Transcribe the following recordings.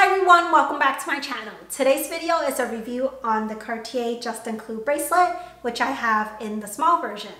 Hi everyone, welcome back to my channel. Today's video is a review on the Cartier Juste Un Clou bracelet, which I have in the small version.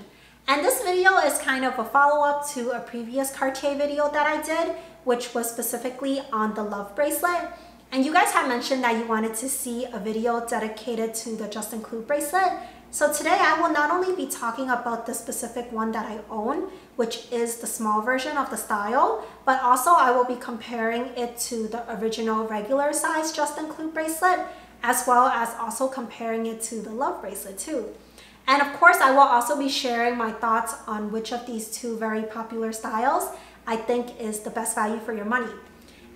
And this video is kind of a follow-up to a previous Cartier video that I did, which was specifically on the Love bracelet. And you guys have mentioned that you wanted to see a video dedicated to the Juste Un Clou bracelet. So today I will not only be talking about the specific one that I own, which is the small version of the style, but also I will be comparing it to the original regular size Juste Un Clou bracelet, as well as also comparing it to the Love bracelet too. And of course, I will also be sharing my thoughts on which of these two very popular styles I think is the best value for your money.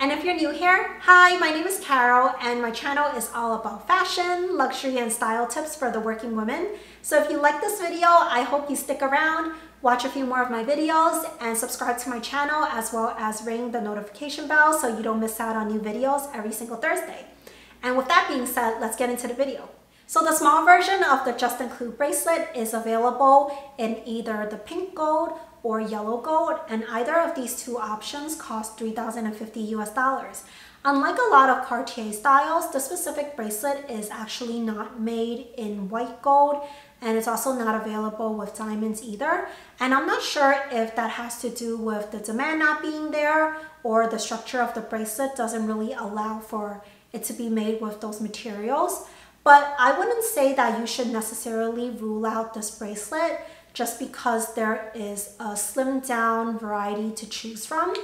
And if you're new here, hi, my name is Carol and my channel is all about fashion, luxury, and style tips for the working woman. So if you like this video, I hope you stick around, watch a few more of my videos, and subscribe to my channel as well as ring the notification bell so you don't miss out on new videos every single Thursday. And with that being said, let's get into the video. So the small version of the Juste Un Clou bracelet is available in either the pink gold or yellow gold and either of these two options cost 3050 US dollars. Unlike a lot of Cartier styles, the specific bracelet is actually not made in white gold and it's also not available with diamonds either. And I'm not sure if that has to do with the demand not being there or the structure of the bracelet doesn't really allow for it to be made with those materials. But I wouldn't say that you should necessarily rule out this bracelet just because there is a slimmed down variety to choose from.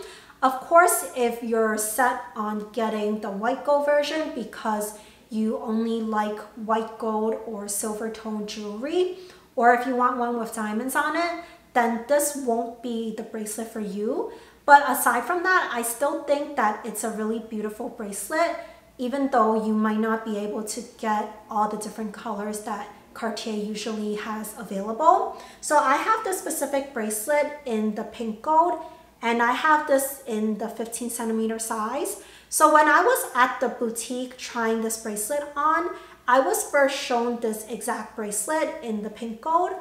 Of course, if you're set on getting the white gold version because you only like white gold or silver tone jewelry, or if you want one with diamonds on it, then this won't be the bracelet for you. But aside from that, I still think that it's a really beautiful bracelet, even though you might not be able to get all the different colors that Cartier usually has available. So I have this specific bracelet in the pink gold and I have this in the 15 centimeter size. So when I was at the boutique trying this bracelet on, I was first shown this exact bracelet in the pink gold.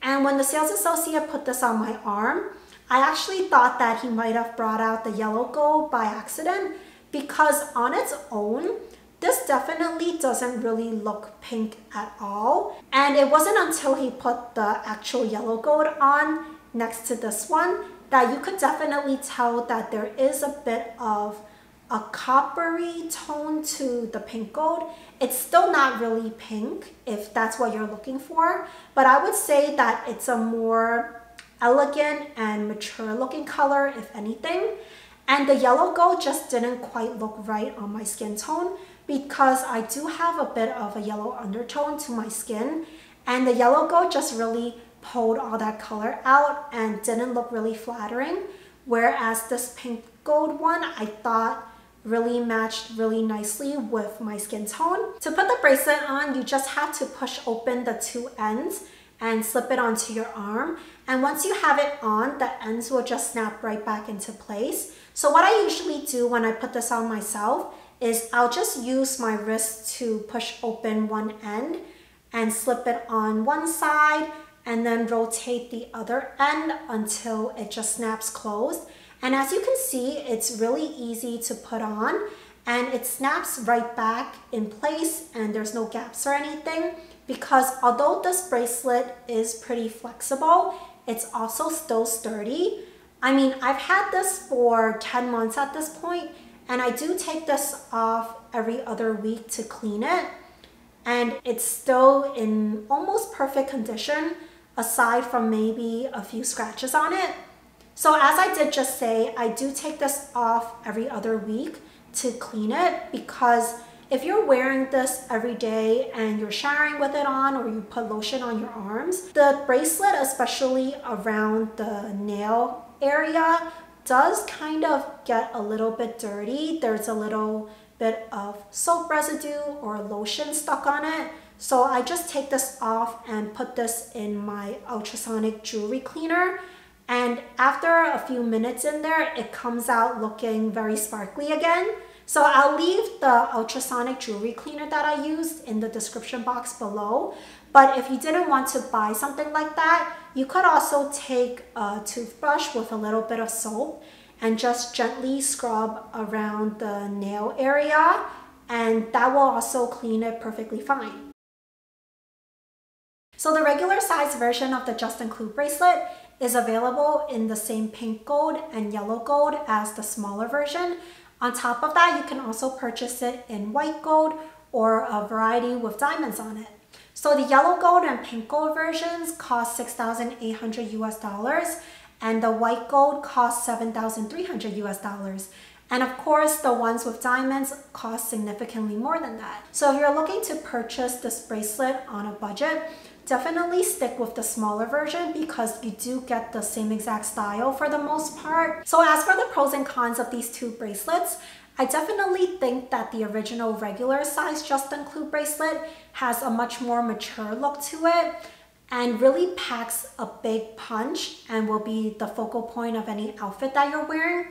And when the sales associate put this on my arm, I actually thought that he might have brought out the yellow gold by accident because on its own, this definitely doesn't really look pink at all. And it wasn't until he put the actual yellow gold on next to this one that you could definitely tell that there is a bit of a coppery tone to the pink gold. It's still not really pink if that's what you're looking for, but I would say that it's a more elegant and mature looking color if anything. And the yellow gold just didn't quite look right on my skin tone because I do have a bit of a yellow undertone to my skin and the yellow gold just really pulled all that color out and didn't look really flattering. Whereas this pink gold one, I thought really matched really nicely with my skin tone. To put the bracelet on, you just have to push open the two ends and slip it onto your arm. And once you have it on, the ends will just snap right back into place. So what I usually do when I put this on myself is I'll just use my wrist to push open one end and slip it on one side and then rotate the other end until it just snaps closed. And as you can see, it's really easy to put on and it snaps right back in place and there's no gaps or anything because although this bracelet is pretty flexible, it's also still sturdy. I mean, I've had this for 10 months at this point and I do take this off every other week to clean it. And it's still in almost perfect condition aside from maybe a few scratches on it. So as I did just say, I do take this off every other week to clean it because if you're wearing this every day and you're showering with it on or you put lotion on your arms, the bracelet, especially around the nail area, does kind of get a little bit dirty. There's a little bit of soap residue or lotion stuck on it. So I just take this off and put this in my ultrasonic jewelry cleaner. And after a few minutes in there, it comes out looking very sparkly again. So I'll leave the ultrasonic jewelry cleaner that I used in the description box below. But if you didn't want to buy something like that, you could also take a toothbrush with a little bit of soap and just gently scrub around the nail area and that will also clean it perfectly fine. So the regular size version of the Juste Un Clou bracelet is available in the same pink gold and yellow gold as the smaller version. On top of that, you can also purchase it in white gold or a variety with diamonds on it. So the yellow gold and pink gold versions cost 6,800 US dollars and the white gold cost 7,300 US dollars. And of course, the ones with diamonds cost significantly more than that. So if you're looking to purchase this bracelet on a budget, definitely stick with the smaller version because you do get the same exact style for the most part. So as for the pros and cons of these two bracelets, I definitely think that the original regular size Juste Un Clou bracelet has a much more mature look to it and really packs a big punch and will be the focal point of any outfit that you're wearing.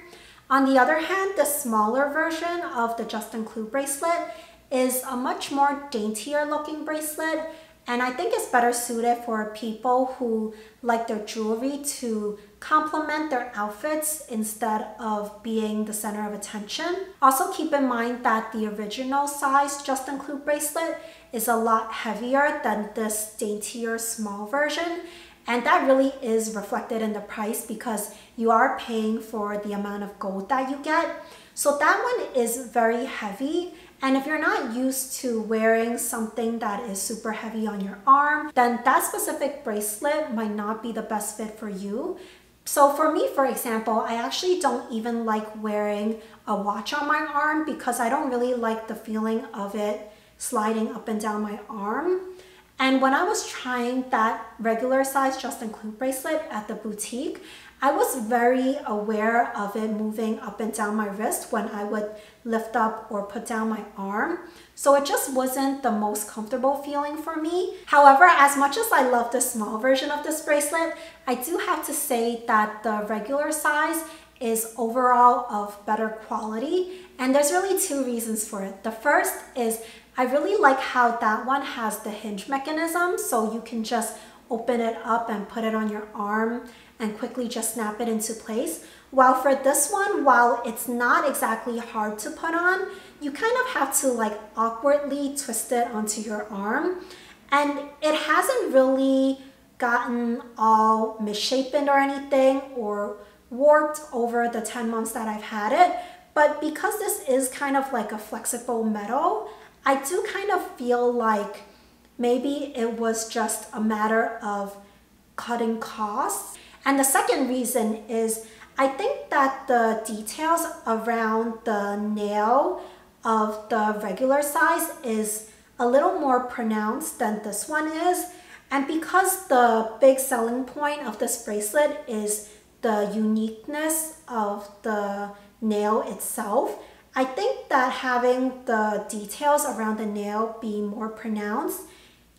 On the other hand, the smaller version of the Juste Un Clou bracelet is a much more daintier looking bracelet and I think it's better suited for people who like their jewelry to complement their outfits instead of being the center of attention. Also keep in mind that the original size Juste Un Clou bracelet is a lot heavier than this daintier small version and that really is reflected in the price because you are paying for the amount of gold that you get. So that one is very heavy. And if you're not used to wearing something that is super heavy on your arm, then that specific bracelet might not be the best fit for you. So for me, for example, I actually don't even like wearing a watch on my arm because I don't really like the feeling of it sliding up and down my arm. And when I was trying that regular size Juste Un Clou bracelet at the boutique, I was very aware of it moving up and down my wrist when I would lift up or put down my arm. So it just wasn't the most comfortable feeling for me. However, as much as I love the small version of this bracelet, I do have to say that the regular size is overall of better quality. And there's really two reasons for it. The first is I really like how that one has the hinge mechanism so you can just open it up and put it on your arm and quickly just snap it into place. While for this one, while it's not exactly hard to put on, you kind of have to like awkwardly twist it onto your arm. And it hasn't really gotten all misshapen or anything or warped over the 10 months that I've had it. But because this is kind of like a flexible metal, I do kind of feel like maybe it was just a matter of cutting costs. And the second reason is I think that the details around the nail of the regular size is a little more pronounced than this one is. And because the big selling point of this bracelet is the uniqueness of the nail itself, I think that having the details around the nail be more pronounced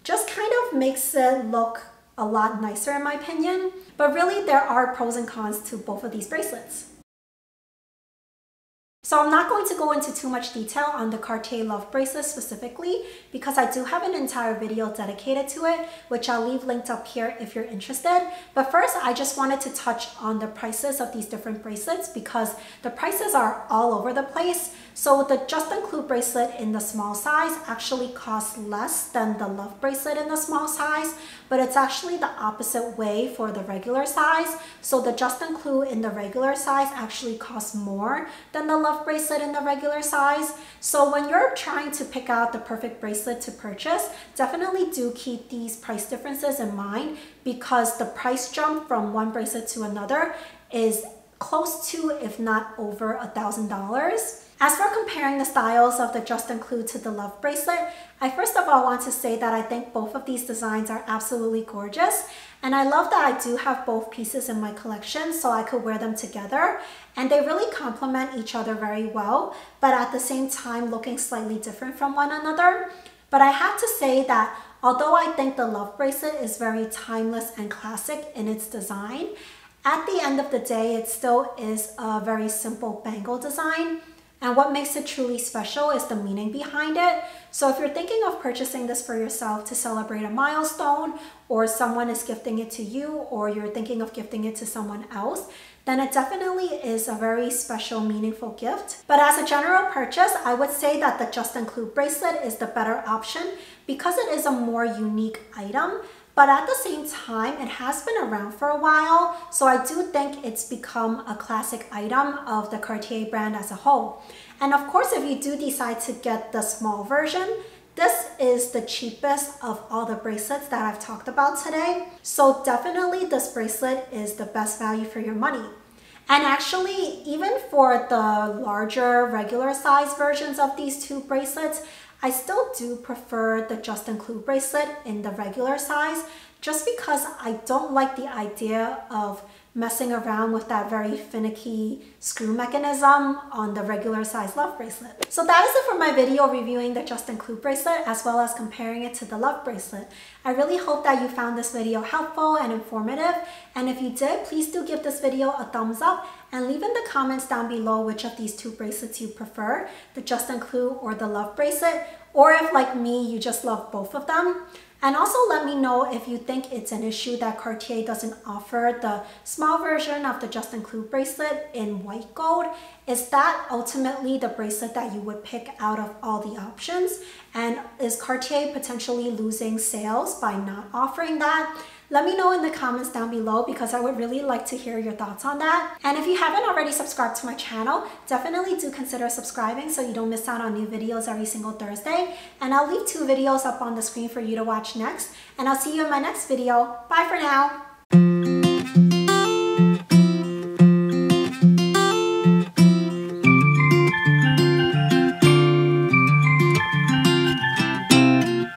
just kind of makes it look a lot nicer in my opinion. But really there are pros and cons to both of these bracelets. So I'm not going to go into too much detail on the Cartier Love bracelet specifically because I do have an entire video dedicated to it, which I'll leave linked up here if you're interested. But first, I just wanted to touch on the prices of these different bracelets because the prices are all over the place. So the Juste Un Clou bracelet in the small size actually costs less than the Love bracelet in the small size, but it's actually the opposite way for the regular size. So the Juste Un Clou in the regular size actually costs more than the Love bracelet in the regular size. So when you're trying to pick out the perfect bracelet to purchase, definitely do keep these price differences in mind because the price jump from one bracelet to another is close to, if not over a thousand dollars. As for comparing the styles of the Juste Un Clou to the Love bracelet, I first of all want to say that I think both of these designs are absolutely gorgeous and I love that I do have both pieces in my collection so I could wear them together and they really complement each other very well but at the same time looking slightly different from one another. But I have to say that although I think the Love bracelet is very timeless and classic in its design, at the end of the day it still is a very simple bangle design and what makes it truly special is the meaning behind it. So if you're thinking of purchasing this for yourself to celebrate a milestone or someone is gifting it to you or you're thinking of gifting it to someone else, then it definitely is a very special, meaningful gift. But as a general purchase, I would say that the Juste Un Clou bracelet is the better option because it is a more unique item. But at the same time, it has been around for a while, so I do think it's become a classic item of the Cartier brand as a whole. And of course, if you do decide to get the small version, this is the cheapest of all the bracelets that I've talked about today. So definitely this bracelet is the best value for your money. And actually, even for the larger regular size versions of these two bracelets, I still do prefer the Juste Un Clou bracelet in the regular size just because I don't like the idea of messing around with that very finicky screw mechanism on the regular size love bracelet. So that is it for my video reviewing the Juste Un Clou bracelet as well as comparing it to the love bracelet. I really hope that you found this video helpful and informative and if you did, please do give this video a thumbs up and leave in the comments down below which of these two bracelets you prefer, the Juste Un Clou or the love bracelet or if like me you just love both of them. And also let me know if you think it's an issue that Cartier doesn't offer the small version of the Juste Un Clou bracelet in white gold. Is that ultimately the bracelet that you would pick out of all the options? And is Cartier potentially losing sales by not offering that? Let me know in the comments down below because I would really like to hear your thoughts on that. And if you haven't already subscribed to my channel, definitely do consider subscribing so you don't miss out on new videos every single Thursday. And I'll leave two videos up on the screen for you to watch next. And I'll see you in my next video. Bye for now.